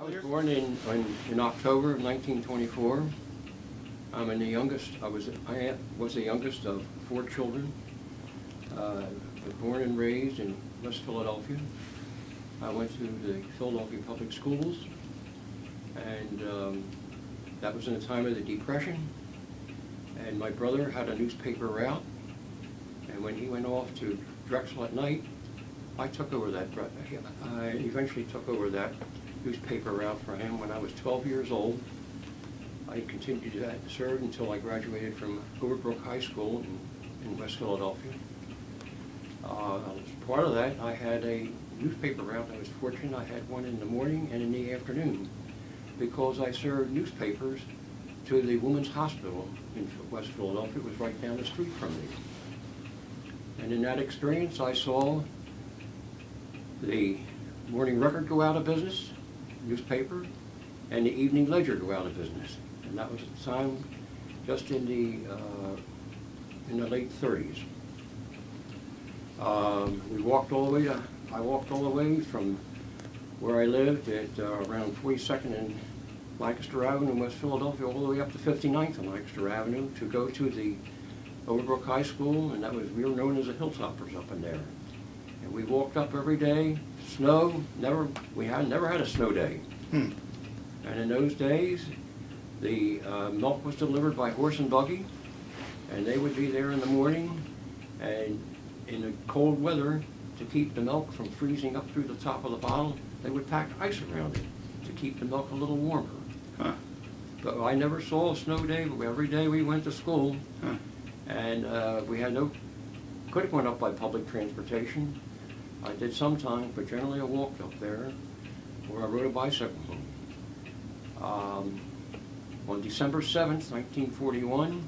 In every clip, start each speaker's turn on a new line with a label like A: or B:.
A: I was born in, in, in October of 1924. I'm in the youngest, I was, I was the youngest of four children. Uh, born and raised in West Philadelphia. I went to the Philadelphia Public Schools, and um, that was in the time of the Depression. And my brother had a newspaper route, and when he went off to Drexel at night, I took over that, I eventually took over that newspaper route for him when I was 12 years old. I continued to serve until I graduated from Overbrook High School in, in West Philadelphia. Uh, as part of that, I had a newspaper route. I was fortunate. I had one in the morning and in the afternoon because I served newspapers to the Women's Hospital in West Philadelphia. It was right down the street from me. And in that experience, I saw the Morning Record go out of business, newspaper, and the Evening Ledger go out of business. And that was the time just in the, uh, in the late 30s. Um, we walked all the way to, I walked all the way from where I lived at uh, around 42nd and Lancaster Avenue in West Philadelphia, all the way up to 59th and Lancaster Avenue to go to the Overbrook High School, and that was, we were known as the Hilltoppers up in there. And we walked up every day, snow, never, we had, never had a snow day.
B: Hmm.
A: And in those days, the uh, milk was delivered by horse and buggy, and they would be there in the morning, and in the cold weather, to keep the milk from freezing up through the top of the bottle, they would pack ice around it to keep the milk a little warmer.
B: Huh.
A: But I never saw a snow day, but every day we went to school,
B: Huh.
A: and uh, we had no, could have went up by public transportation. I did sometimes, but generally I walked up there, or I rode a bicycle home. Um, on December 7th, 1941,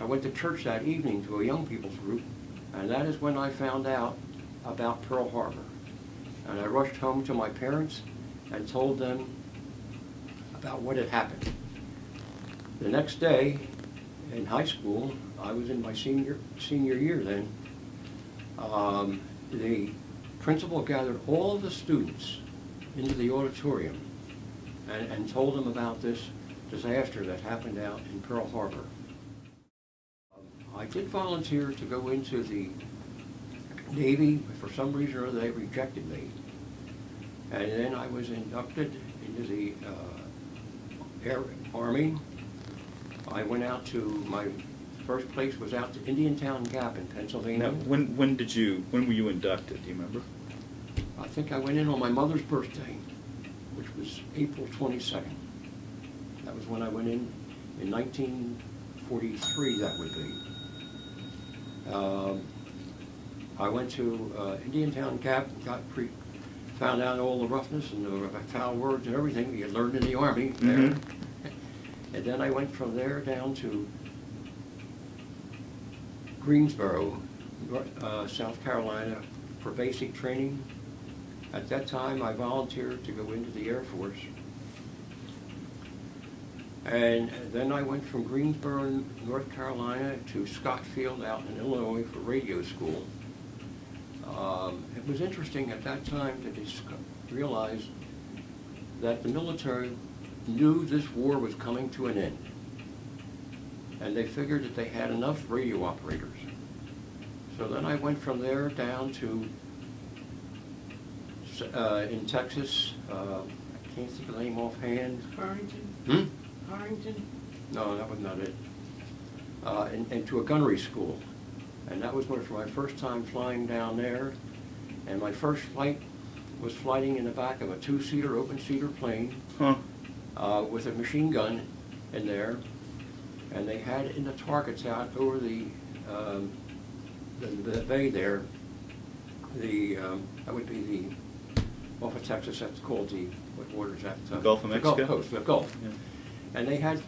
A: I went to church that evening to a young people's group, and that is when I found out about Pearl Harbor. And I rushed home to my parents and told them about what had happened. The next day, in high school, I was in my senior, senior year then, um, the principal gathered all the students into the auditorium and, and told them about this disaster that happened out in Pearl Harbor. I did volunteer to go into the Navy, for some reason or other they rejected me. And then I was inducted into the uh, Air Army. I went out to, my first place was out to Indiantown Gap in Pennsylvania.
B: Now, when when did you when were you inducted? Do you remember?
A: I think I went in on my mother's birthday, which was April 22nd. That was when I went in, in 1943, that would be. Um, I went to uh, Indiantown Gap, got pre, found out all the roughness and the foul words and everything you learned in the Army there.
B: Mhm.
A: And then I went from there down to Greensboro, uh, South Carolina, for basic training. At that time, I volunteered to go into the Air Force. And then I went from Greensboro, North Carolina, to Scott Field out in Illinois for radio school. Um, it was interesting at that time to realize that the military knew this war was coming to an end. And they figured that they had enough radio operators. So then I went from there down to, uh, in Texas, uh, I can't think of the name offhand.
C: Harrington,
A: Hmm?
C: Harrington,
A: No, that was not it. Uh, and, and to a gunnery school. And that was my- my first time flying down there. And my first flight was flying in the back of a two-seater, open-seater plane
B: Huh.
A: uh, with a machine gun in there. And they had in the targets out over the, um, the, the bay there, the, um, that would be the, off of Texas, that's called the, what water is that?
B: The Gulf of
A: The Gulf
B: Mexico?
A: Coast, the Gulf.
B: Yeah.
A: And they had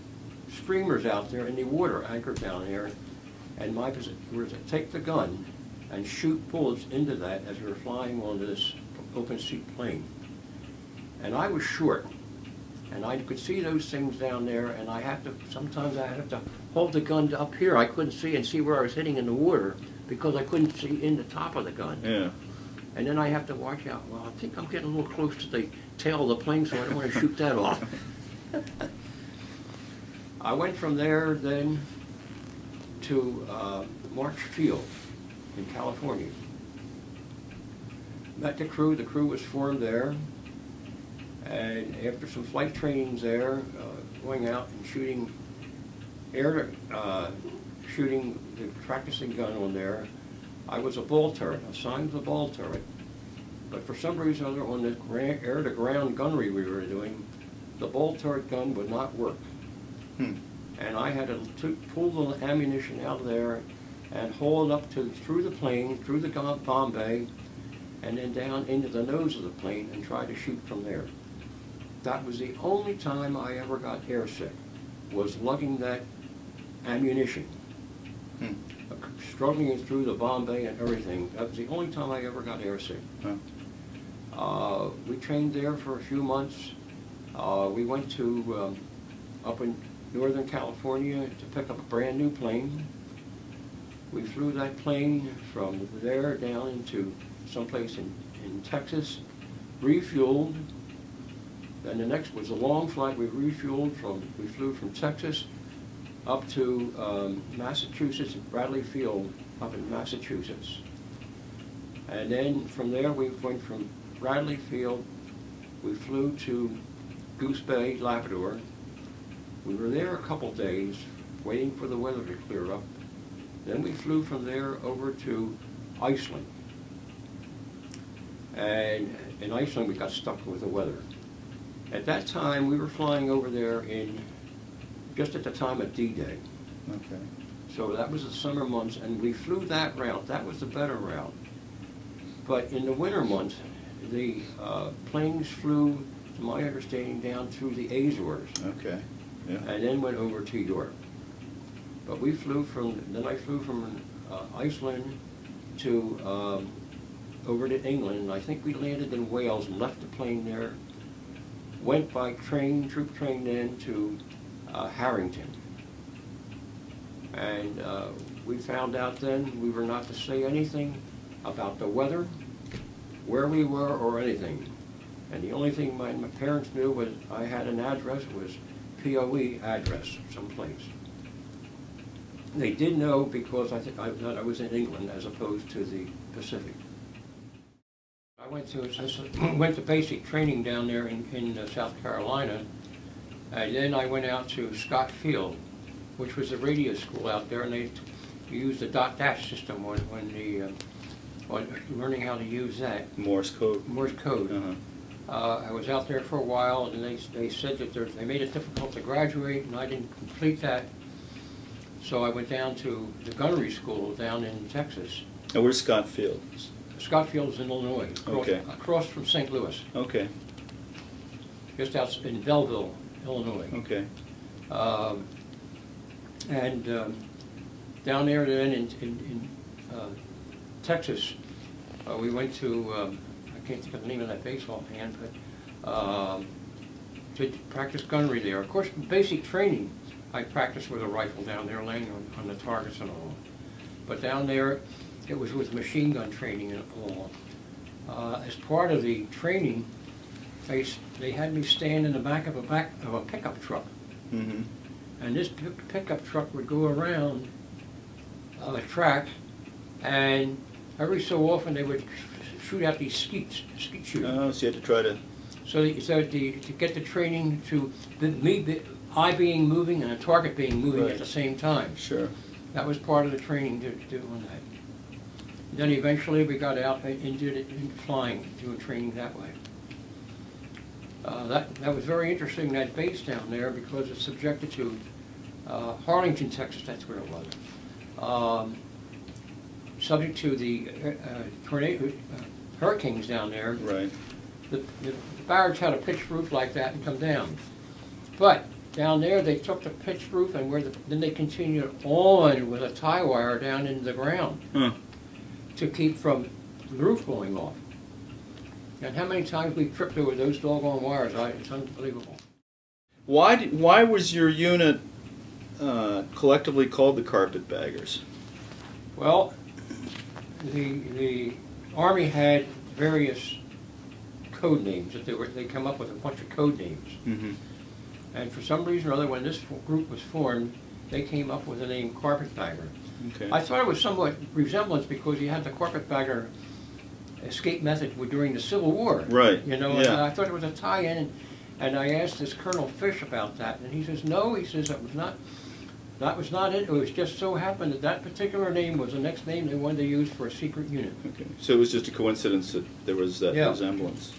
A: streamers out there in the water anchored down there. And my position was to take the gun and shoot bullets into that as we were flying on this open seat plane. And I was short, and I could see those things down there, and I had to, sometimes I had to hold the gun up here. I couldn't see and see where I was hitting in the water because I couldn't see in the top of the gun.
B: Yeah.
A: And then I have to watch out, well, I think I'm getting a little close to the tail of the plane, so I don't want to shoot that off. I went from there then to uh, March Field in California. Met the crew, the crew was formed there. And after some flight trainings there, uh, going out and shooting air, uh, shooting the practicing gun on there, I was a ball turret, assigned to the ball turret. But for some reason or other, on the air-to-ground gunnery we were doing, the ball turret gun would not work.
B: Hmm.
A: And I had to to pull the ammunition out of there and haul it up to, through the plane, through the bomb bay, and then down into the nose of the plane and try to shoot from there. That was the only time I ever got airsick, was lugging that ammunition,
B: Hmm.
A: struggling through the bomb bay and everything. That was the only time I ever got airsick.
B: Huh.
A: Uh, we trained there for a few months. Uh, we went to um, up in Northern California to pick up a brand new plane. We flew that plane from there down into someplace in, in Texas, refueled. Then the next was a long flight. We refueled from, we flew from Texas up to um, Massachusetts, Bradley Field up in Massachusetts. And then from there, we went from Bradley Field, we flew to Goose Bay, Labrador. We were there a couple days, waiting for the weather to clear up. Then we flew from there over to Iceland. And in Iceland, we got stuck with the weather. At that time, we were flying over there in, just at the time of D-Day.
B: Okay.
A: So that was the summer months, and we flew that route. That was the better route. But in the winter months, the uh, planes flew, to my understanding, down through the Azores
B: Okay. Yeah.
A: and then went over to Europe. But we flew from, then I flew from uh, Iceland to, um, over to England. and I think we landed in Wales and left the plane there. Went by train, troop train then to Harrington. And uh, we found out then we were not to say anything about the weather, where we were, or anything. And the only thing my, my parents knew was I had an address, was POE address someplace. They did know because I think I, I was in England as opposed to the Pacific. I went to, went to basic training down there in, in uh, South Carolina. And then I went out to Scott Field, which was a radio school out there, and they used the dot dash system when, when the, uh, when learning how to use that,
B: Morse code.
A: Morse code.
B: Uh-huh.
A: Uh, I was out there for a while, and they, they said that there- they made it difficult to graduate, and I didn't complete that. So I went down to the gunnery school down in Texas.
B: And where's Scott Field?
A: Scott Field's in Illinois, across,
B: Okay.
A: across from St. Louis,
B: Okay.
A: just out in Belleville, Illinois.
B: Okay.
A: Um, And um, down there then in, in, in uh, Texas, uh, we went to, um, I can't think of the name of that baseball hand, but um, to practice gunnery there. Of course, basic training, I practiced with a rifle down there laying on, on the targets and all. But down there, it was with machine gun training and all. Uh, As part of the training, they, they had me stand in the back of a back of a pickup truck.
B: Mm-hmm.
A: And this pick- pickup truck would go around the track, and every so often they would sh- shoot out these skeets, skeet shooting.
B: Oh, so you had to try to.
A: So, the, so the, to get the training to the, me, be- I being moving and a target being moving
B: Right.
A: at the same time.
B: Sure.
A: That was part of the training to, to do on that. Then eventually we got out and and did it in flying, doing training that way. Uh, that, that was very interesting, that base down there, because it's subjected to, uh, Harlingen, Texas, that's where it was. Um, subject to the, uh, tornado, uh, hurricanes down there,
B: Right.
A: the, the barracks had a pitched roof like that and come down. But down there, they took the pitched roof and where the, then they continued on with a tie wire down into the ground
B: Huh.
A: to keep from the roof blowing off. And how many times we tripped over those doggone wires, I, it's unbelievable.
B: Why? Did, why was your unit uh, collectively called the Carpetbaggers?
A: Well, the, the Army had various code names, that they were, they come up with a bunch of code names.
B: Mhm.
A: And for some reason or other, when this group was formed, they came up with the name Carpetbagger.
B: Okay.
A: I thought it was somewhat resemblance because you had the Carpetbagger escape method with- during the Civil War.
B: Right,
A: You know, and. I thought it was a tie-in, and I asked this Colonel Fish about that, and he says, no, he says, that was not, that was not it, it was just so happened that that particular name was the next name they wanted to use for a secret unit.
B: Okay. So it was just a coincidence that there was that
A: Yeah.
B: resemblance.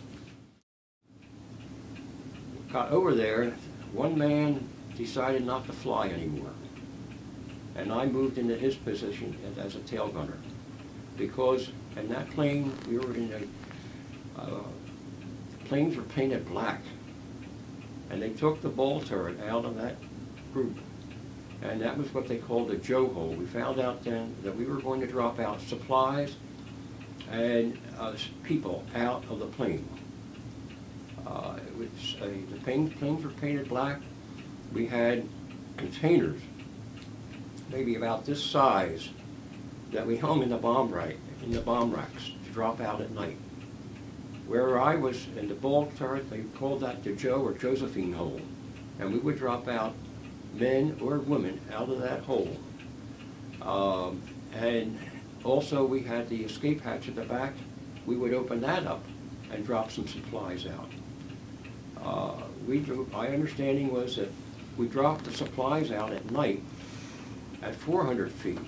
A: got over there, one man decided not to fly anymore. And I moved into his position as a tail gunner. Because in that plane, we were in a, uh, planes were painted black. And they took the ball turret out of that group. And that was what they called a Joe hole. We found out then that we were going to drop out supplies and uh, people out of the plane. Uh, it was a, the planes, planes were painted black. We had containers, maybe about this size, that we hung in the bomb rack, in the bomb racks to drop out at night. Where I was in the ball turret, they called that the Joe or Josephine hole, and we would drop out men or women out of that hole. Um, and also, we had the escape hatch at the back. We would open that up and drop some supplies out. Uh, we, my understanding was that we dropped the supplies out at night at 400 feet,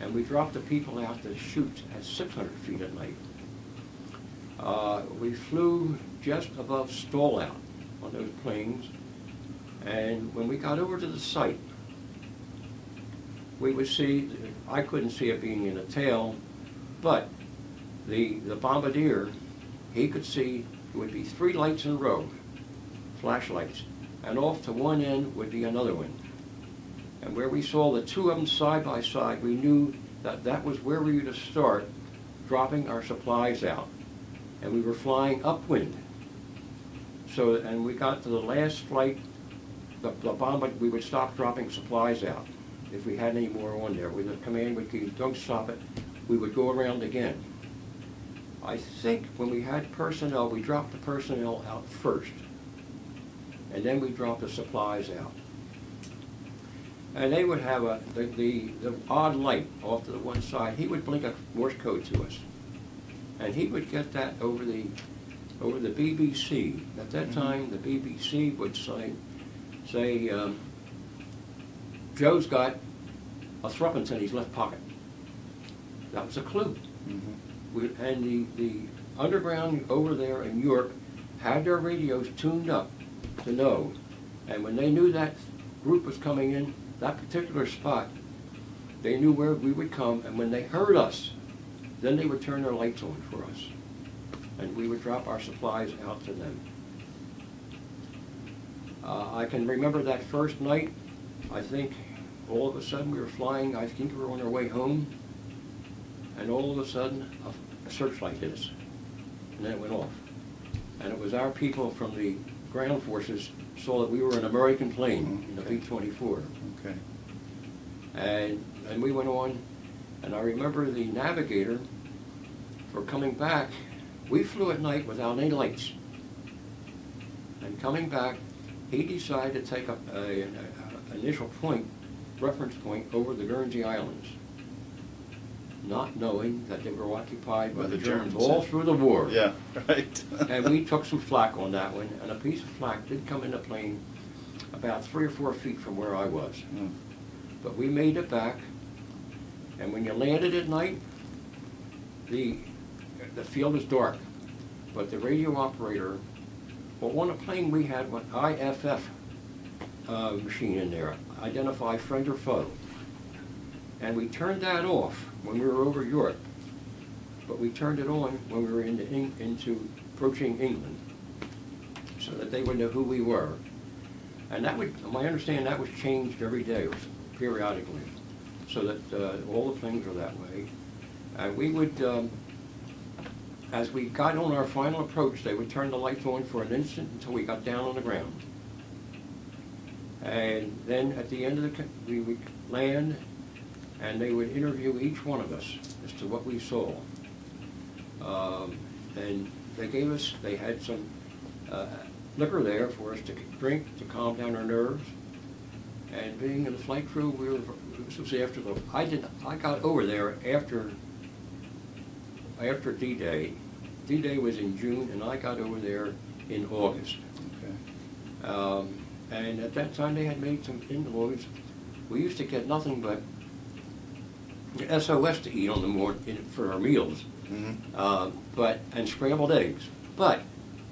A: and we dropped the people out the chutes at 600 feet at night. Uh, we flew just above stall out on those planes, and when we got over to the site, we would see, I couldn't see it being in a tail, but the, the bombardier, he could see, it would be three lights in a row, flashlights, and off to one end would be another one. And where we saw the two of them side by side, we knew that that was where we were to start dropping our supplies out. And we were flying upwind. So, and we got to the last flight, the, the bomb, we would stop dropping supplies out if we had any more on there. With the command would don't stop it, we would go around again. I think when we had personnel, we dropped the personnel out first. And then we dropped the supplies out. And they would have a, the, the, the odd light off to the one side, he would blink a Morse code to us. And he would get that over the, over the BBC. At that
B: Mhm.
A: time, the BBC would say, say, um, Joe's got a threepence in his left pocket. That was a clue.
B: Mhm.
A: We- And the, the underground over there in York had their radios tuned up to know. And when they knew that group was coming in, that particular spot, they knew where we would come, and when they heard us, then they would turn their lights on for us. And we would drop our supplies out to them. Uh, I can remember that first night, I think all of a sudden we were flying, I think we were on our way home, and all of a sudden, a- a searchlight hit us, and then it went off. And it was our people from the ground forces saw that we were an American plane, in a
B: Okay.
A: B-24.
B: Okay.
A: And, and we went on, and I remember the navigator, for coming back, we flew at night without any lights. And coming back, he decided to take a, a, a- a initial point, reference point over the Guernsey Islands. Not knowing that they were occupied by
B: By
A: the
B: the
A: Germans
B: Germans,
A: all
B: yeah.
A: through the war.
B: Yeah, right.
A: And we took some flak on that one, and a piece of flak did come in the plane about three or four feet from where I was.
B: Mm.
A: But we made it back, and when you landed at night, the, the field is dark, but the radio operator, well, on a plane we had an IFF uh, machine in there, identify friend or foe. And we turned that off when we were over Europe, but we turned it on when we were into, into approaching England, so that they would know who we were. And that would, my understanding, that was changed every day periodically, so that uh, all the things are that way. And we would, um, as we got on our final approach, they would turn the lights on for an instant until we got down on the ground. And then at the end of the, we would land, and they would interview each one of us as to what we saw. Um, and they gave us, they had some uh, liquor there for us to drink to calm down our nerves. And being in the flight crew, we were, this was after the, I did, I got over there after, after D-Day. D-Day was in June, and I got over there in August.
B: Okay.
A: Um, and at that time, they had made some inroads. We used to get nothing but SOS to eat on the morning for our meals,
B: Mhm.
A: uh, but and scrambled eggs. But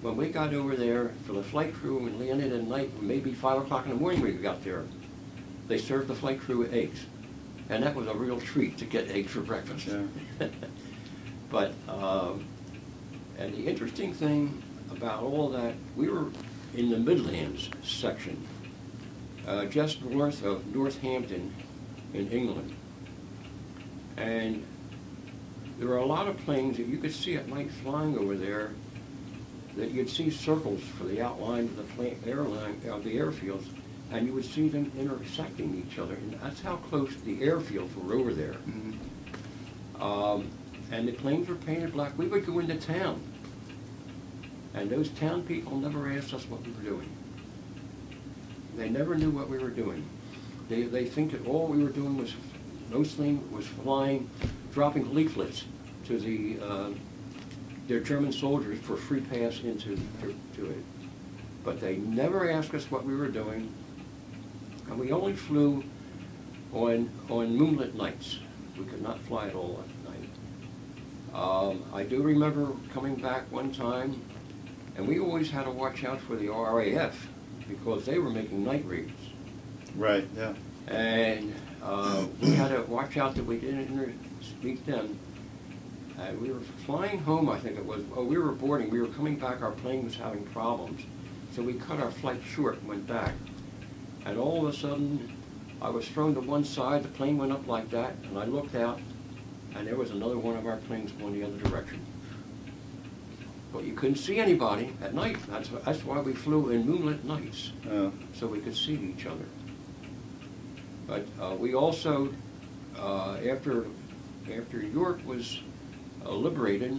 A: when we got over there for the flight crew and landed at night, maybe five o'clock in the morning we got there, they served the flight crew with eggs, and that was a real treat to get eggs for breakfast.
B: Yeah.
A: but um, and the interesting thing about all that, we were in the Midlands section, uh, just north of Northampton in England. And there were a lot of planes that you could see at night flying over there that you'd see circles for the outline of the plane, airline, of the airfields, and you would see them intersecting each other. And that's how close the airfields were over there.
B: Mhm.
A: Um, and the planes were painted black. We would go into town. And those town people never asked us what we were doing. They never knew what we were doing. They, they think that all we were doing was, mostly was flying, dropping leaflets to the, uh, their German soldiers for free pass into, to, to it. But they never asked us what we were doing. And we only flew on, on moonlit nights. We could not fly at all at night. Um, I do remember coming back one time, and we always had to watch out for the RAF because they were making night raids.
B: Right, yeah.
A: And uh, we had to watch out that we didn't meet them. And we were flying home, I think it was. Oh, we were boarding. We were coming back. Our plane was having problems. So we cut our flight short and went back. And all of a sudden, I was thrown to one side. The plane went up like that. And I looked out, and there was another one of our planes going the other direction. But you couldn't see anybody at night. That's, that's why we flew in moonlit nights
B: Oh,
A: so we could see each other. But uh, we also, uh, after, after York was uh, liberated,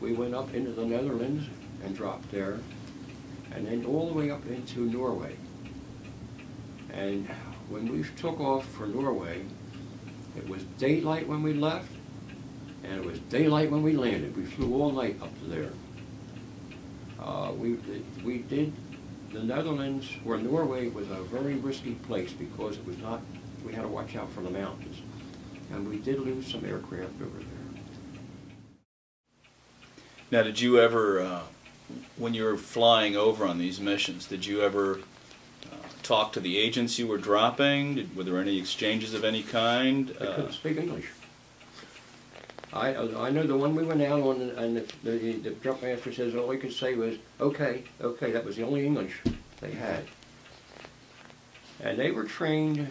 A: we went up into the Netherlands and dropped there, and then all the way up into Norway. And when we took off for Norway, it was daylight when we left, and it was daylight when we landed. We flew all night up there. Uh, we, we did, the Netherlands, or Norway was a very risky place because it was not, we had to watch out for the mountains. And we did lose some aircraft over there.
B: Now, did you ever, uh, when you were flying over on these missions, did you ever uh, talk to the agents you were dropping? Did, were there any exchanges of any kind? Uh,
A: couldn't speak English. I, I know the one we went out on, and the, the, the jump master says all he could say was, okay, okay, that was the only English they had. And they were trained,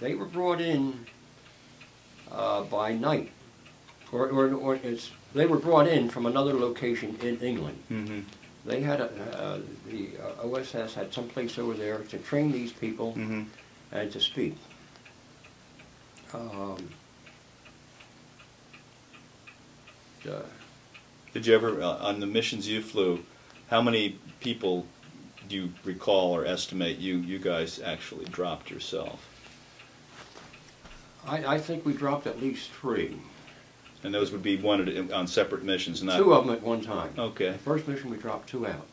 A: they were brought in uh, by night. Or, or, or it's, they were brought in from another location in England.
B: mhm,
A: They had, a, uh, the uh, OSS had some place over there to train these people
B: mhm.
A: and to speak. Um,
B: Did you ever, uh, on the missions you flew, how many people do you recall or estimate you, you guys actually dropped yourself?
A: I, I think we dropped at least three.
B: And those would be one at, on separate missions, not?
A: Two of them at one time.
B: Okay,
A: The first mission, we dropped two out.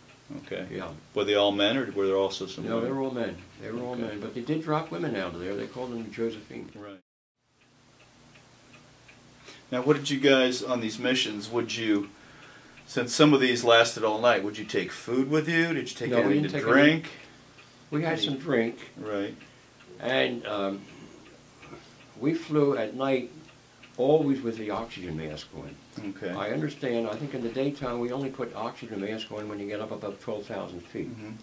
B: okay.
A: Yeah.
B: Were they all men, or were there also some
A: No, they were all men. They were all
B: Okay.
A: men. But they did drop women out of there. They called them Josephine.
B: Right. Now, what did you guys on these missions? Would you, since some of these lasted all night, would you take food with you? Did you take
A: No,
B: anything to
A: take any-
B: drink?
A: We had some drink,
B: Right.
A: and um, we flew at night always with the oxygen mask on.
B: Okay.
A: I understand, I think in the daytime, we only put oxygen mask on when you get up above 12,000 feet.
B: Mhm.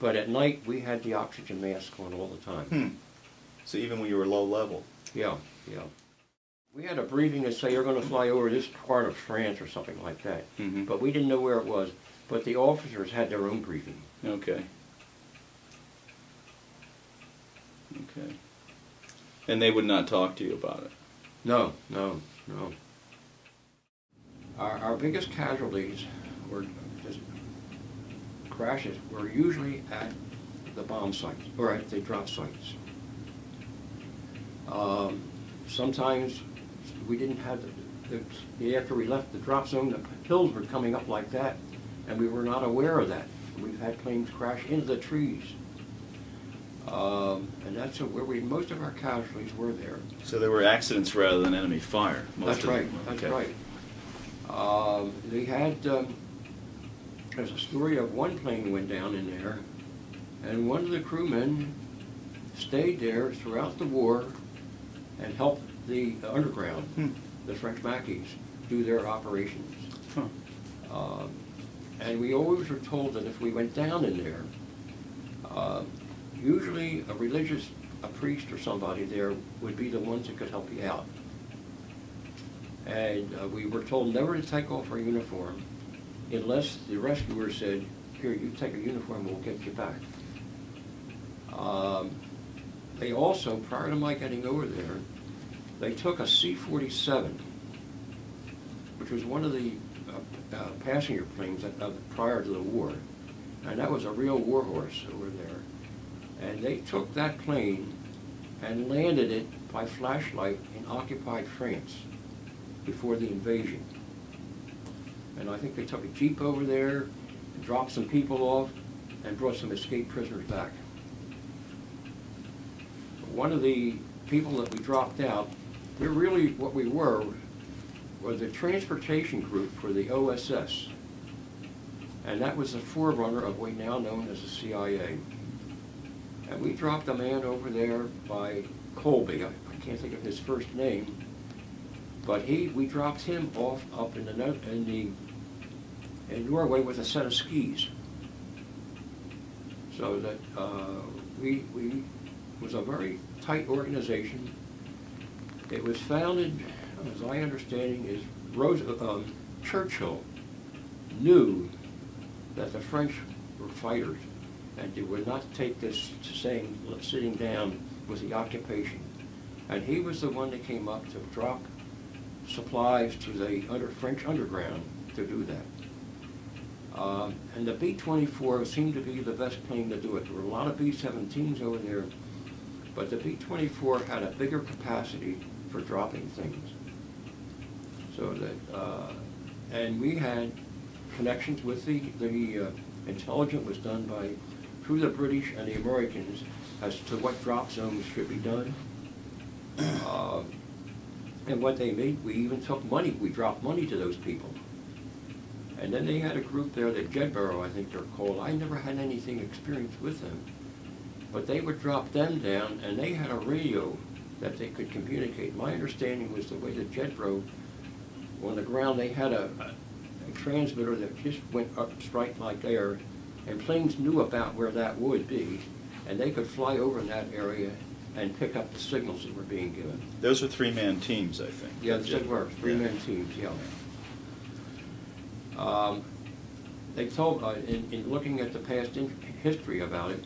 A: But at night, we had the oxygen mask on all the time.
B: Hmm. So even when you were low level.
A: Yeah, yeah. We had a briefing to say you're going to fly over this part of France or something like that,
B: Mhm.
A: but we didn't know where it was. But the officers had their own briefing.
B: Okay. Okay. And they would not talk to you about it.
A: No, no, no. Our, our biggest casualties were just crashes were usually at the bomb sites or at the drop sites. Um, sometimes we didn't have the, the, after we left the drop zone, the hills were coming up like that, and we were not aware of that. We've had planes crash into the trees. Um, and that's where we, most of our casualties were there.
B: So there were accidents rather than enemy fire. Most
A: That's
B: of them.
A: right, that's
B: Okay.
A: right. Um, they had, um, there's a story of one plane went down in there, and one of the crewmen stayed there throughout the war and helped the underground,
B: Hmm.
A: the French Maquis, do their operations.
B: Huh.
A: Um, And we always were told that if we went down in there, uh, usually a religious, a priest or somebody there would be the ones that could help you out. And uh, we were told never to take off our uniform unless the rescuer said, here, you take a uniform, we'll get you back. Um, They also, prior to my getting over there, they took a C-47, which was one of the uh, uh, passenger planes that, uh, prior to the war. And that was a real warhorse over there. And they took that plane and landed it by flashlight in occupied France before the invasion. And I think they took a jeep over there, dropped some people off, and brought some escaped prisoners back. One of the people that we dropped out, we're really, what we were, was a transportation group for the OSS. And that was the forerunner of what we now known as the CIA. And we dropped a man over there by Colby, I I can't think of his first name, but he, we dropped him off up in the, in the, in Norway with a set of skis. So that, uh, we, we, was a very tight organization. It was founded, as I understanding, is Rose, um, Churchill knew that the French were fighters and they would not take this saying, sitting down with the occupation. And he was the one that came up to drop supplies to the under, French underground to do that. Um, and the B-24 seemed to be the best plane to do it. There were a lot of B-17s over there, but the B-24 had a bigger capacity for dropping things. So that, uh, and we had connections with the, the uh, intelligence was done by, through the British and the Americans as to what drop zones should be done. Uh, And what they made, we even took money, we dropped money to those people. And then they had a group there, the Jedburgh, I think they're called. I never had anything experienced with them. But they would drop them down, and they had a radio that they could communicate. My understanding was the way the Jedburgh, on the ground, they had a, a transmitter that just went up straight like there, and planes knew about where that would be, and they could fly over in that area and pick up the signals that were being given.
B: Those were three-man teams, I think.
A: Yeah, they were, three-man teams, yeah. Um, They told, uh, in, in looking at the past in- history about it,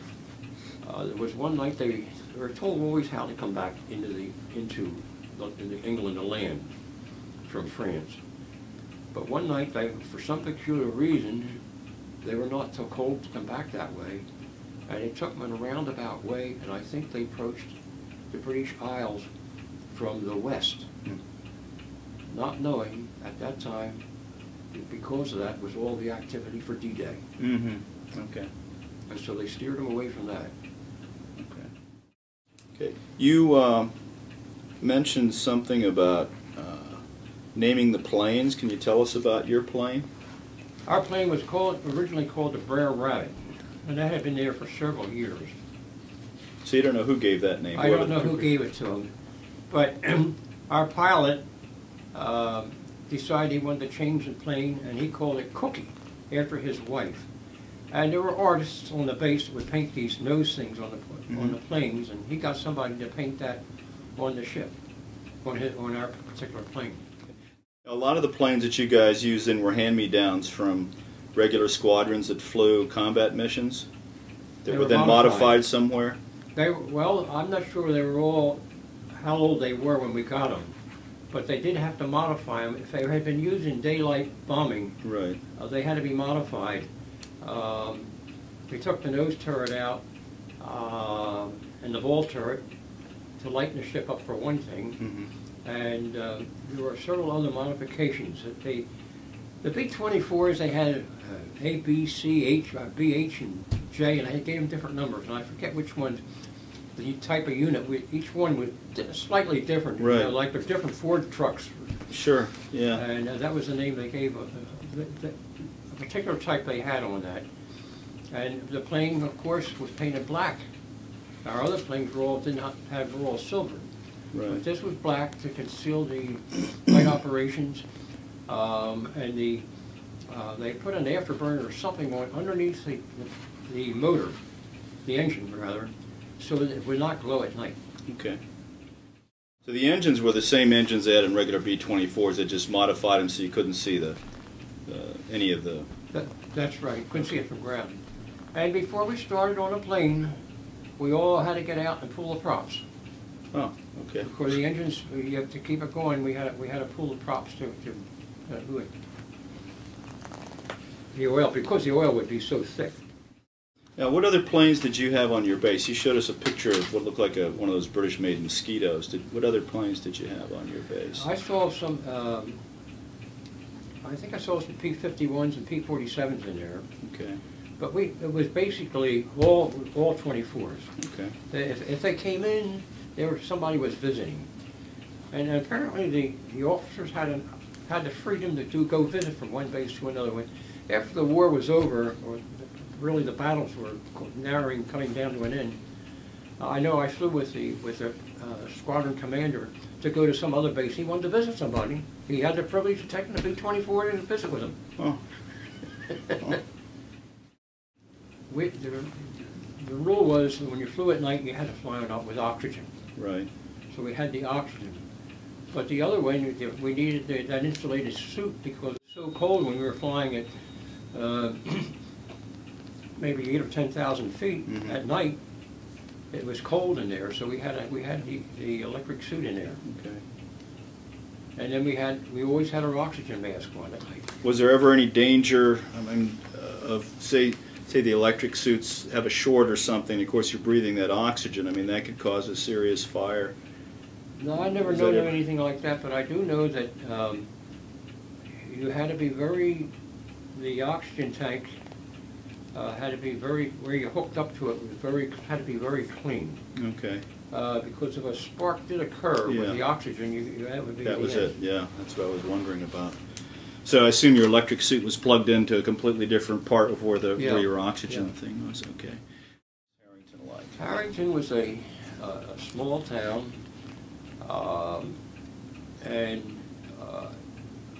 A: uh, there was one night they, were told always how to come back into the, into the- into England, the land, from France. But one night, they, for some peculiar reason, they were not so cold to come back that way. And it took them in a roundabout way, and I think they approached the British Isles from the west
B: Hmm.
A: not knowing at that time, because of that, was all the activity for D-Day.
B: Mm-hmm, okay,
A: And so they steered them away from that.
B: Okay. You um, mentioned something about uh, naming the planes. Can you tell us about your plane?
A: Our plane was called, originally called the Brer Rabbit, and that had been there for several years.
B: So you don't know who gave that name?
A: I don't know who gave it to him, but our pilot um, decided he wanted to change the plane, and he called it Cookie, after his wife. And there were artists on the base that would paint these nose things on the, on the planes, and he got somebody to paint that on the ship, on his, on our particular plane.
B: A lot of the planes that you guys used in were hand-me-downs from regular squadrons that flew combat missions that
A: They
B: were
A: were
B: then
A: modified.
B: modified somewhere.
A: They, were- well, I'm not sure they were all, how old they were when we got them, but they did have to modify them. If they had been used in daylight bombing,
B: Right.
A: uh, they had to be modified. Um, we took the nose turret out um and the ball turret to lighten the ship up for one thing,
B: hmm
A: and um, there were several other modifications that they. The B-24s they had uh, A, B, C, H, uh, B, H, and J, and I gave them different numbers, and I forget which ones. The type of unit, we, each one was di- slightly different. you know,
B: Right.
A: like the different Ford trucks
B: Sure. Yeah.
A: and uh, that was the name they gave, uh, the, the, a particular type they had on that. And the plane, of course, was painted black. Our other planes were all, did not have, were all silver. But this was black to conceal the night operations. Um, and the, uh, they put an afterburner or something on underneath the, the motor, the engine rather, so that it would not glow at night.
B: Okay. So the engines were the same engines they had in regular B-24s. They just modified them so you couldn't see the uh, any of the.
A: That, that's right, You couldn't see it from ground. And before we started on a plane, we all had to get out and pull the props.
B: Oh, okay.
A: For the engines, we have to keep it going, we had, we had to pull the props to, to, uh, do it. The oil, because the oil would be so thick.
B: Now, what other planes did you have on your base? You showed us a picture of what looked like a, one of those British-made mosquitoes. Did, what other planes did you have on your base?
A: I saw some, um, I think I saw some P-51s and P-47s in there,
B: Okay.
A: But we, it was basically all, all 24s.
B: Okay.
A: If, if they came in, there was, somebody was visiting. And apparently the, the officers had, a, had the freedom to do, go visit from one base to another one. After the war was over, or really the battles were narrowing, coming down to an end, I know I flew with the, with the uh, squadron commander to go to some other base. He wanted to visit somebody. He had the privilege of taking the B-24 to visit with him.
B: Oh.
A: We, the, the rule was when you flew at night, you had to fly it out with oxygen.
B: Right.
A: So we had the oxygen. But the other way, we needed the- that insulated suit because it was so cold when we were flying at uh, maybe eight or 10,000 feet
B: Mhm.
A: at night. It was cold in there, so we had, a- we had the, the electric suit in there.
B: Okay.
A: And then we had, we always had our oxygen mask on at night.
B: Was there ever any danger, I mean, uh, of, say, say the electric suits have a short or something, of course you're breathing that oxygen, I mean, that could cause a serious fire.
A: No, I never of anything like that, but I do know that um, you had to be very, the oxygen tanks uh, had to be very, where you hooked up to it was very, had to be very clean.
B: Okay,
A: Uh, Because if a spark did occur
B: Yeah.
A: with the oxygen, you, you- that would be
B: that was
A: end.
B: it, yeah, that's what I was wondering about. So I assume your electric suit was plugged into a completely different part of where the,
A: Yeah,
B: where your oxygen
A: yeah.
B: thing was, okay. Harrington like.
A: Harrington was a, a a small town, um, and uh,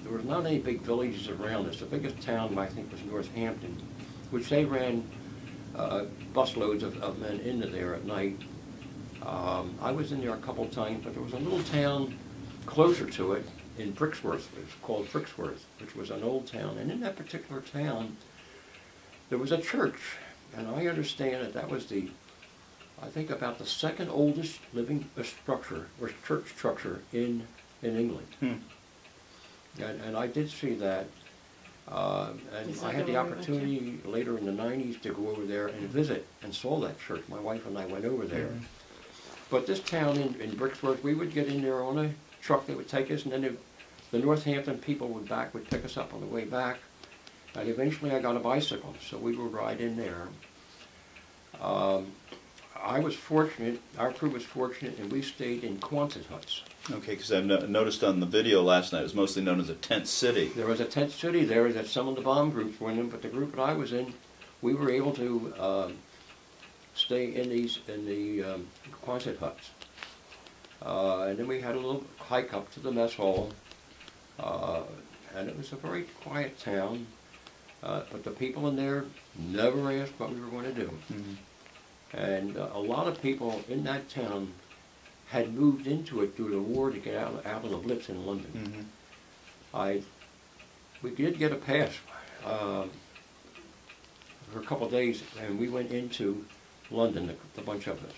A: there was not any big villages around us. The biggest town, I think, was Northampton, which they ran uh, busloads of, of men into there at night. Um, I was in there a couple times, but there was a little town closer to it in Brixworth. It was called Brixworth, which was an old town. And in that particular town, there was a church, and I understand that that was the I think about the second oldest living uh, structure or church structure in in England.
B: Hmm.
A: And, and I did see that. Uh, and
C: Is
A: I had
C: the
A: the
C: one we went to?
A: opportunity later in the 90s to go over there and visit and saw that church. My wife and I went over there. But this town in, in Brixworth, we would get in there on a truck that would take us, and then the, the Northampton people would back would pick us up on the way back. And eventually, I got a bicycle, so we would ride in there. Um, I was fortunate. Our crew was fortunate, and we stayed in Quonset huts.
B: Okay, because I've no- noticed on the video last night, it was mostly known as a tent city.
A: There was a tent city there that some of the bomb groups were in, but the group that I was in, we were able to um, stay in these in the um, Quonset huts. Uh, and then we had a little hike up to the mess hall, uh, and it was a very quiet town. Uh, but the people in there never asked what we were going to do. And uh, a lot of people in that town had moved into it through the war to get out, out of the Blitz in London.
B: Mhm.
A: I, we did get a pass um, for a couple of days, and we went into London, the, the bunch of us.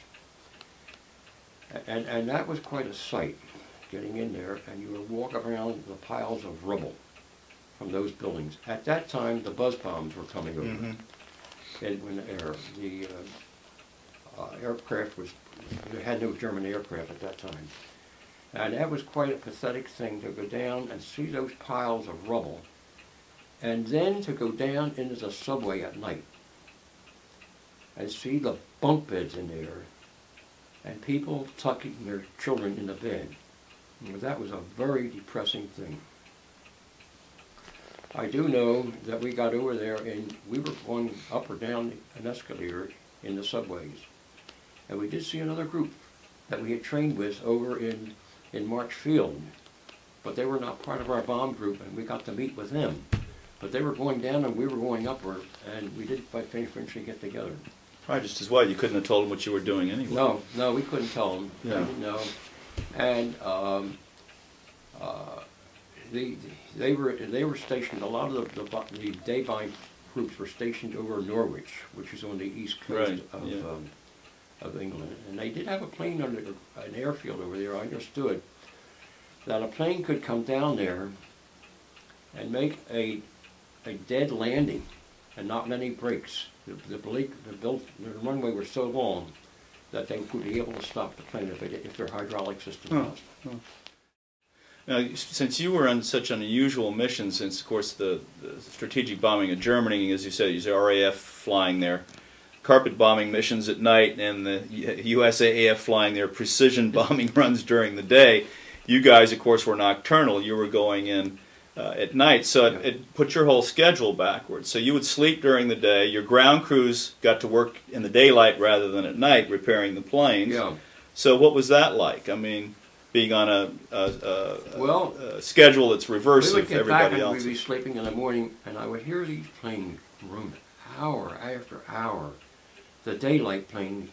A: And, and that was quite a sight, getting in there, and you would walk around the piles of rubble from those buildings. At that time, the buzz bombs were coming over
B: Mhm.
A: in, in the air. The uh, uh, aircraft was, they had no German aircraft at that time. And that was quite a pathetic thing to go down and see those piles of rubble, and then to go down into the subway at night and see the bunk beds in there, and people tucking their children in the bed. You know, that was a very depressing thing. I do know that we got over there and we were going up or down an escalator in the subways. And we did see another group that we had trained with over in, in March Field. But they were not part of our bomb group and we got to meet with them. But they were going down and we were going upward and we didn't quite eventually get together.
B: Probably just as well. You couldn't have told them what you were doing anyway.
A: No, no, we couldn't tell them.
B: Yeah.
A: Know. And um, uh, the, they were they were stationed. A lot of the the, the Daybind groups were stationed over Norwich, which is on the east coast
B: Right,
A: of
B: yeah.
A: um, of England. And they did have a plane under an airfield over there. I understood that a plane could come down there and make a a dead landing and not many breaks. The, the, the, built, the runway was so long that they would be able to stop the plane if, if their hydraulic system oh,
B: Huh.
A: lost.
B: Oh. Now, since you were on such an unusual mission, since of course the, the strategic bombing of Germany, as you said, you RAF flying their carpet bombing missions at night, and the USAAF flying their precision bombing runs during the day. You guys, of course, were nocturnal. You were going in uh, at night, so it, it put your whole schedule backwards. So you would sleep during the day. Your ground crews got to work in the daylight rather than at night, repairing the planes.
A: Yeah.
B: So what was that like? I mean, being on a, a, a,
A: Well,
B: a schedule that's
A: We
B: reversive
A: would
B: to
A: get back
B: everybody else.
A: we'd be sleeping in the morning, and I would hear these planes groan hour after hour, the daylight planes,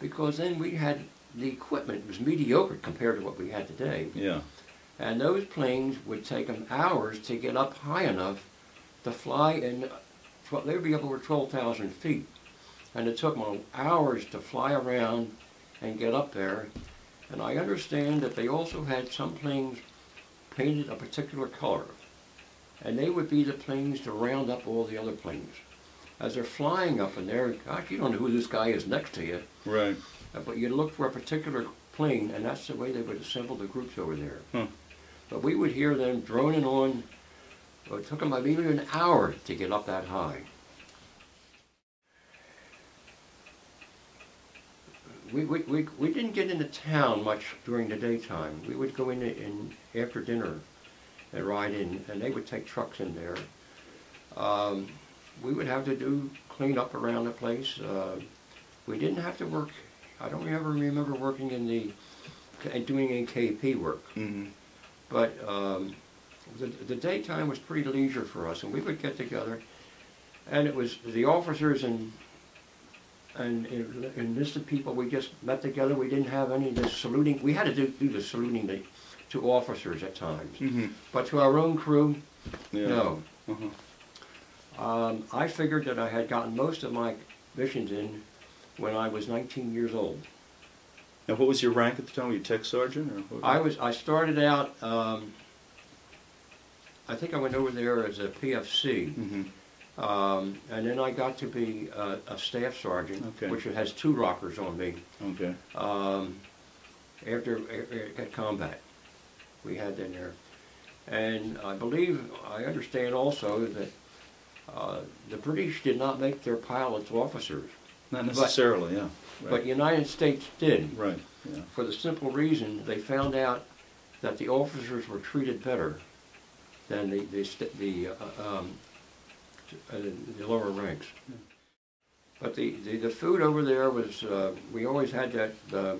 A: because then we had the equipment was mediocre compared to what we had today.
B: Yeah,
A: And those planes would take them hours to get up high enough to fly in, they would be up over 12,000 feet. And it took them hours to fly around and get up there. And I understand that they also had some planes painted a particular color. And they would be the planes to round up all the other planes. As they're flying up in there, gosh, you don't know who this guy is next to you.
B: right.
A: But you look for a particular plane, and that's the way they would assemble the groups over there.
B: Hmm.
A: But we would hear them droning on. It took them maybe an hour to get up that high. We, we, we, we didn't get into town much during the daytime. We would go in, in after dinner and ride in, and they would take trucks in there. Um, we would have to do clean up around the place. Uh, we didn't have to work. I don't ever remember working in the doing any KP work.
B: hmm
A: But um, the, the daytime was pretty leisure for us, and we would get together, and it was the officers and and en- enlisted people. We just met together. We didn't have any of the saluting. We had to do, do the saluting to, to officers at times,
B: hmm
A: but to our own crew,
B: Yeah.
A: no.
B: Uh-huh.
A: Um, I figured that I had gotten most of my missions in when I was 19 years old.
B: Now, what was your rank at the time? Were you tech sergeant? Or what?
A: I was. I started out. Um, I think I went over there as a PFC,
B: hmm
A: um, and then I got to be a, a staff sergeant,
B: Okay.
A: which has two rockers on me.
B: Okay.
A: Um, after at combat, we had in there, and I believe I understand also that uh, the British did not make their pilots officers,
B: Not necessarily, yeah.
A: but
B: Right.
A: United States did.
B: right. Yeah.
A: for the simple reason they found out that the officers were treated better than the the, the, uh, um, uh, the lower ranks. But the, the, the food over there was uh, we always had that uh,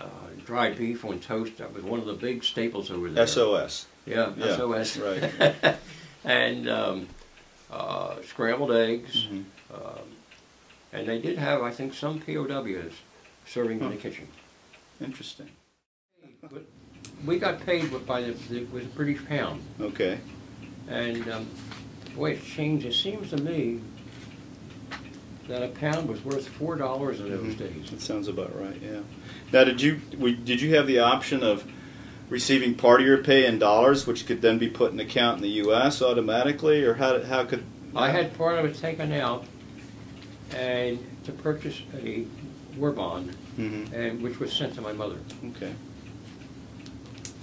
A: uh, dried beef on toast. That was one of the big staples over there.
B: SOS.
A: Yeah,
B: Yeah,
A: SOS.
B: right.
A: and um, uh, scrambled eggs.
B: Mhm.
A: Um, and they did have, I think, some POWs serving in the kitchen.
B: Interesting.
A: But we got paid by the, the, with the British pound,
B: Okay.
A: and um, boy, it's changed. It seems to me that a pound was worth four dollars in those
B: Mhm.
A: days.
B: That sounds about right. Yeah. Now, did you we, did you have the option of receiving part of your pay in dollars, which could then be put in account in the U.S. automatically, or how how could
A: I had part of it taken out and to purchase a war bond,
B: hmm
A: and which was sent to my mother.
B: Okay.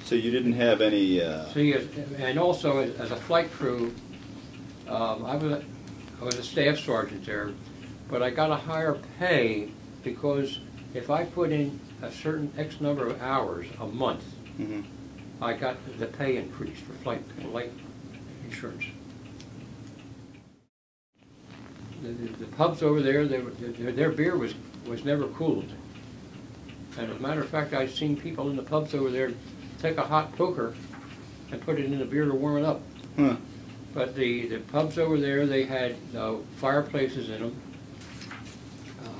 B: So you didn't have any. Uh,
A: See, as- and also as, as a flight crew, um, I was a, I was a staff sergeant there, but I got a higher pay because if I put in a certain X number of hours a month,
B: mhm.
A: I got the pay increase for flight, flight insurance. The, the pubs over there, they their, their beer was, was never cooled. And as a matter of fact, I've seen people in the pubs over there take a hot poker and put it in the beer to warm it up.
B: Huh.
A: But the, the pubs over there, they had uh, fireplaces in them.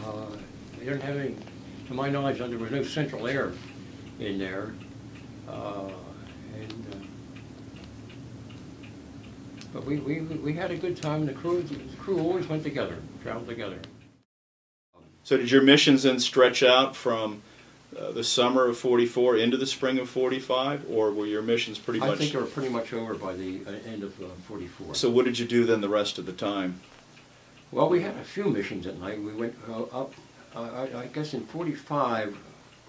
A: Uh, They didn't have any, to my knowledge, there was no central air in there. Uh, And, uh, but we, we, we had a good time, the crew, the crew always went together, traveled together.
B: So did your missions then stretch out from uh, the summer of '44 into the spring of '45, or were your missions pretty
A: I
B: much?
A: think they were pretty much over by the uh, end of uh, forty-four.
B: So what did you do then the rest of the time?
A: Well, we had a few missions at night. We went uh, up, I, I guess in 45,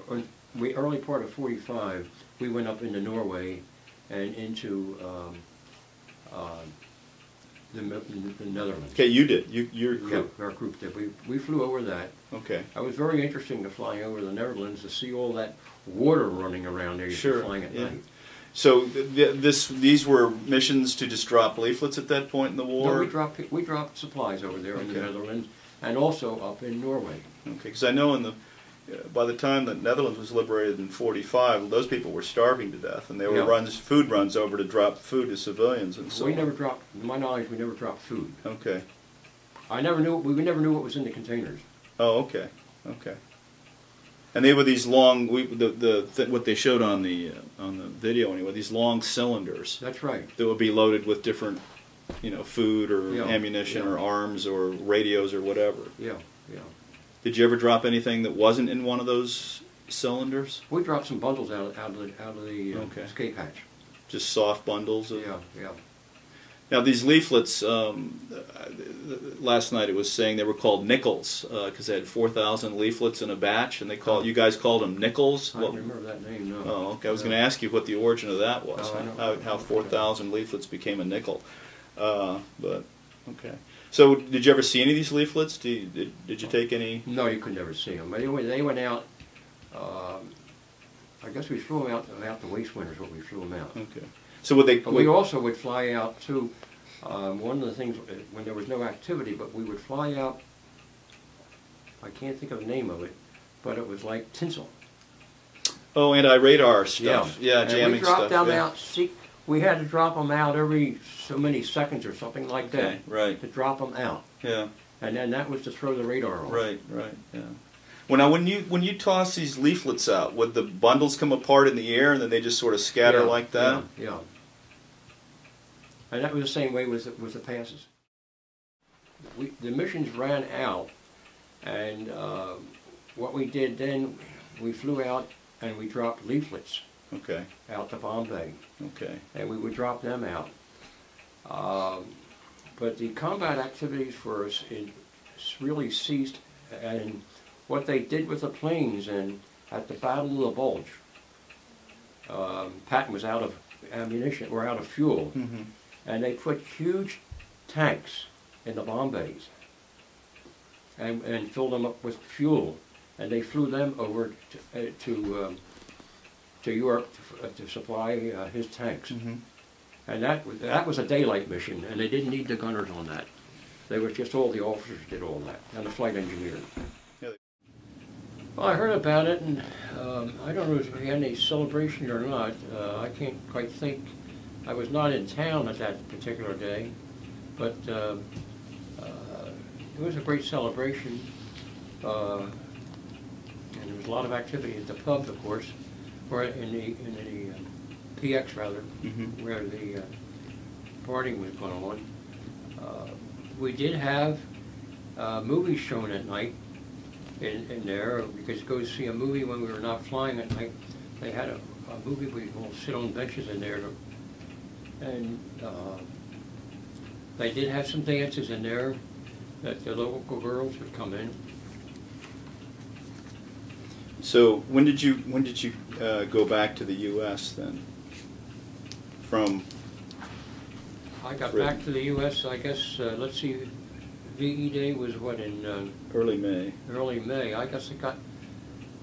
A: or we, early part of 45, we went up into Norway and into um, uh, the, the Netherlands.
B: Okay, you did. You your
A: Yeah, our group did. We, we flew over that.
B: Okay.
A: It was very interesting to fly over the Netherlands to see all that water running around there.
B: Sure,
A: flying at
B: yeah.
A: night.
B: So th- th- this these were missions to just drop leaflets at that point in the war.
A: No, we dropped we dropped supplies over there in the Netherlands and also up in Norway.
B: Okay, because I know in the by the time the Netherlands was liberated in '45, those people were starving to death, and there were
A: Yeah.
B: runs, food runs over to drop food to civilians and so
A: we
B: on.
A: never dropped, to my knowledge, we never dropped food.
B: Okay.
A: I never knew, we never knew what was in the containers.
B: Oh, okay. Okay. And they were these long, we, the the th- what they showed on the uh, on the video anyway. These long cylinders
A: That's right.
B: that would be loaded with different, you know, food or
A: Yeah,
B: ammunition
A: yeah.
B: or arms or radios or whatever.
A: Yeah.
B: Did you ever drop anything that wasn't in one of those cylinders?
A: We dropped some bundles out, out of the, out of the uh,
B: Okay.
A: escape hatch.
B: Just soft bundles? Of,
A: Yeah, yeah.
B: Now these leaflets, um, uh, last night it was saying they were called nickels because they had four thousand leaflets in a batch, and they called you guys called them nickels.
A: I
B: What-
A: don't remember that name, no.
B: Oh, okay. I was
A: No.
B: going to ask you what the origin of that was.
A: Oh,
B: how how four thousand leaflets became a nickel. Uh, but okay. So did you ever see any of these leaflets? Did you, did, did you take any?
A: No, you could never see them. But anyway, they went out, um, I guess we flew them out, out the waist window is what we flew them out.
B: Okay. So would they?
A: But we also would fly out to, um, one of the things, uh, when there was no activity, but we would fly out, I can't think of the name of it, but it was like tinsel.
B: oh, anti-radar stuff. Yeah,
A: and
B: jamming
A: we dropped
B: stuff.
A: them
B: yeah.
A: out. We had to drop them out every so many seconds or something like
B: Okay. Right.
A: to drop them out,
B: Yeah.
A: and then that was to throw the radar off.
B: Right. Right. Yeah. Well, now when you when you toss these leaflets out, would the bundles come apart in the air and then they just sort of scatter
A: Yeah,
B: like that?
A: Yeah, yeah. And that was the same way with the, with the passes. We, the missions ran out, and um, what we did then, we flew out and we dropped leaflets
B: Okay.
A: out to bomb bay.
B: Okay.
A: and we would drop them out. Um, but the combat activities for us it really ceased, and what they did with the planes and at the Battle of the Bulge, um, Patton was out of ammunition or out of fuel,
B: Mm-hmm.
A: and they put huge tanks in the bomb bays and, and filled them up with fuel, and they flew them over to, uh, to, um, to Europe to, uh, to supply uh, his tanks.
B: Mm-hmm.
A: And that was, that was a daylight mission, and they didn't need the gunners on that. They were just all the officers did all that, and the flight engineer. Well, I heard about it, and um, I don't know if we had any celebration or not. Uh, I can't quite think. I was not in town at that particular day, but um uh, it was a great celebration. Uh, and there was a lot of activity at the pub, of course, or in the in the uh, PX rather
B: Mhm.
A: where the uh, partying was going on. Uh, we did have uh, movies shown at night in, in there. Could go see a movie when we were not flying at night. They had a, a movie we will sit on benches in there. To, and uh, they did have some dances in there that the local girls would come in.
B: So when did you when did you uh, go back to the U.S. then? From
A: I got
B: Britain.
A: back to the U.S. I guess uh, let's see, VE Day was what in uh,
B: early May.
A: early May. I guess I got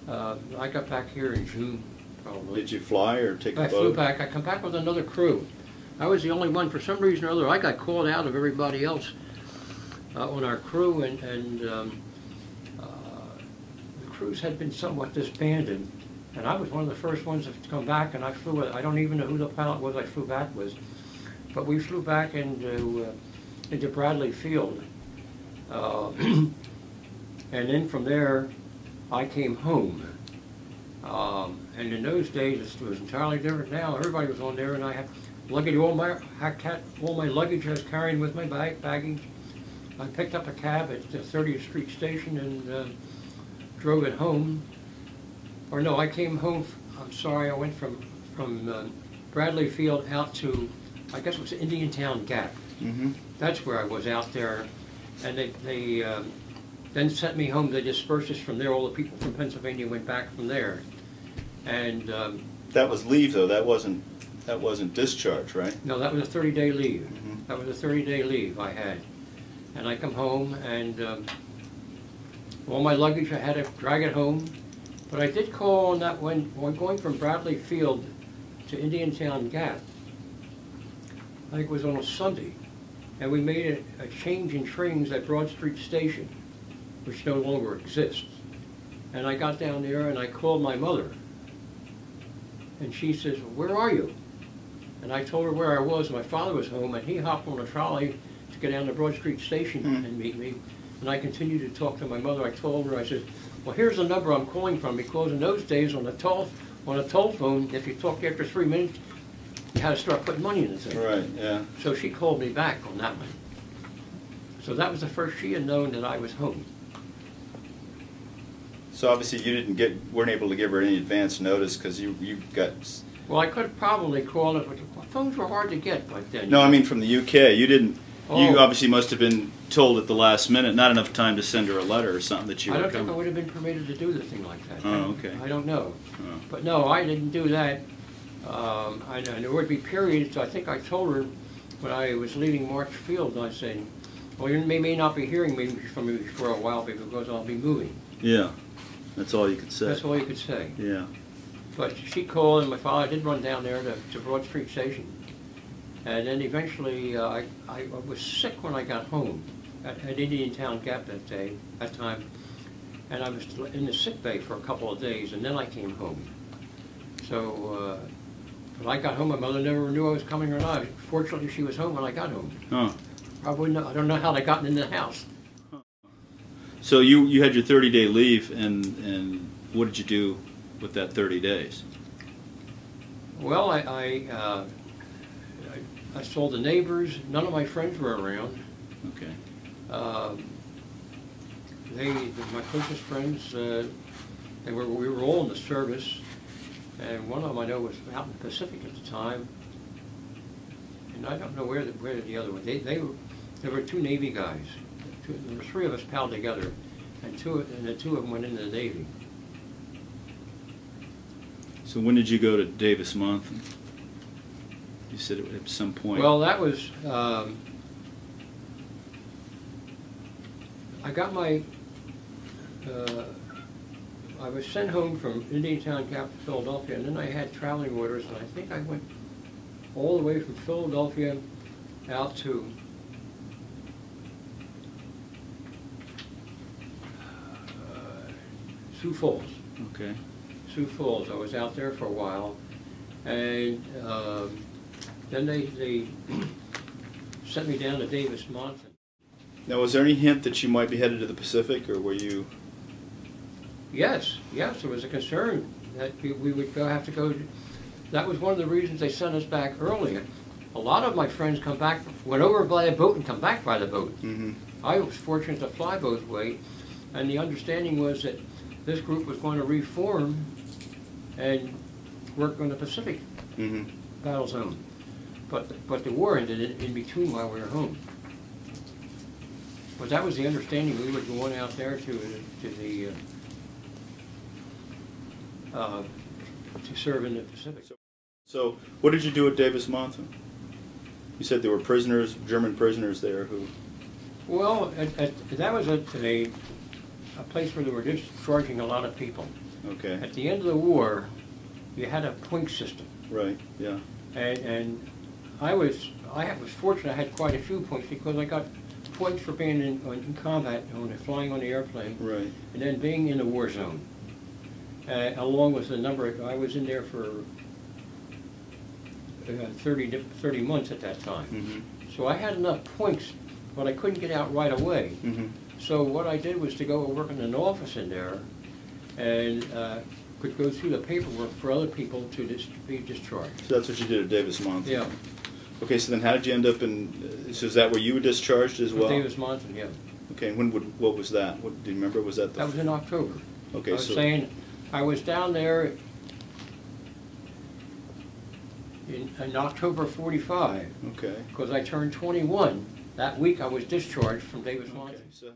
A: uh, I got back here in June probably.
B: Did you fly or take a
A: I
B: boat?
A: I flew back. I come back with another crew. I was the only one. For some reason or other, I got called out of everybody else uh, on our crew, and, and um, crews had been somewhat disbanded. And I was one of the first ones to come back, and I flew. with- I don't even know who the pilot was I flew back with, but we flew back into uh, into Bradley Field, uh, and then from there, I came home. Um, and in those days, it was entirely different now. Everybody was on there, and I had luggage, all my, all my luggage I was carrying with my bag, baggage. I picked up a cab at the 30th Street Station and uh, drove it home. Or no, I came home, I'm sorry, I went from, from uh, Bradley Field out to, I guess it was Indiantown Gap.
B: Mm-hmm.
A: That's where I was out there. And they, they um, then sent me home. They dispersed us from there. All the people from Pennsylvania went back from there. And um,
B: That was leave though. That wasn't that wasn't discharge, right?
A: no, that was a 30-day leave.
B: Mhm.
A: That was a 30-day leave I had. And I come home and um, all my luggage, I had to drag it home. But I did call on that when, when going from Bradley Field to Indiantown Gap. I think it was on a Sunday. And we made a, a change in trains at Broad Street Station, which no longer exists. And I got down there and I called my mother. And she says, where are you? And I told her where I was. My father was home, and he hopped on a trolley to get down to Broad Street Station
B: Hmm.
A: and meet me. And I continued to talk to my mother. I told her, I said, well, here's the number I'm calling from, because in those days on the toll, on a telephone, if you talked after three minutes, you had to start putting money in the thing.
B: Right. Yeah.
A: So she called me back on that one. So that was the first she had known that I was home.
B: So obviously you didn't get weren't able to give her any advance notice because you you got
A: Well, I could probably call it, but the phones were hard to get back then.
B: no. I mean from the UK. You didn't. You
A: Oh.
B: obviously must have been told at the last minute, not enough time to send her a letter or something that you
A: I
B: were
A: don't think I
B: coming.
A: would have been permitted to do the thing like that.
B: Oh, okay.
A: I don't know.
B: Oh.
A: But no, I didn't do that. Um, I know there would be periods, I think I told her when I was leaving March Field, I said, well, you may, may not be hearing me from me for a while because I'll be moving.
B: Yeah, that's all you could say.
A: That's all you could say.
B: Yeah.
A: But she called and my father did run down there to, to Broad Street Station. And then eventually, uh, I, I was sick when I got home at, at Indiantown Gap that day, that time. And I was in the sick bay for a couple of days and then I came home. So, uh, when I got home, my mother never knew I was coming or not. Fortunately, she was home when I got home.
B: Oh.
A: I wouldn't, I don't know how they got in the house.
B: So you you had your 30 day leave, and and what did you do with that 30 days?
A: Well, I, I, uh, I, saw the neighbors, none of my friends were around.
B: Okay.
A: Um, they, my closest friends, uh, they were, we were all in the service, and one of them I know was out in the Pacific at the time, and I don't know where the, where the other one. They, they were, there were two Navy guys. Two, there were three of us palled together, and two, and the two of them went into the Navy.
B: So when did you go to Davis Monthan? You said it at some point.
A: Well, that was, um, I got my, uh, I was sent home from Indiantown to Philadelphia, and then I had traveling orders, and I think I went all the way from Philadelphia out to uh, Sioux Falls.
B: okay.
A: Sioux Falls. I was out there for a while, and um, then they they sent me down to Davis Monthan.
B: Now, was there any hint that you might be headed to the Pacific, or were you?
A: Yes, yes, there was a concern that we, we would go have to go. That was one of the reasons they sent us back earlier. A lot of my friends come back, went over by the boat and come back by the boat.
B: Mm-hmm.
A: I was fortunate to fly both ways, and the understanding was that this group was going to reform and work on the Pacific
B: hmm
A: battle zone. But, but the war ended in, between while we were home. But that was the understanding, we were going out there to, to the, uh, uh, to serve in the Pacific.
B: So, what did you do at Davis Monthan? You said there were prisoners, German prisoners there who.
A: Well, at, at, that was a, a, a place where they were discharging a lot of people.
B: Okay.
A: At the end of the war, you had a point system,
B: Right. Yeah.
A: and, and I was, I was fortunate, I had quite a few points because I got points for being in, in combat, on the- flying on the airplane,
B: Right.
A: and then being in the war zone. Uh, along with the number, of- I was in there for uh, 30, 30 months at that time.
B: hmm
A: So I had enough points, but I couldn't get out right away.
B: hmm
A: So what I did was to go work in an office in there and uh, could go through the paperwork for other people to dis- be discharged.
B: So that's what you did at Davis Monthan.
A: Yeah,
B: Okay. So then, how did you end up in? Uh, so is that where you were discharged as well?
A: Davis Monthan, yeah.
B: Okay. And when would? What was that? What do you remember? Was that the?
A: That was in October.
B: Okay.
A: I was
B: so.
A: saying, I was down there in, in October forty-five,
B: Okay.
A: because I turned twenty-one. That week I was discharged from Davis
B: Okay. So.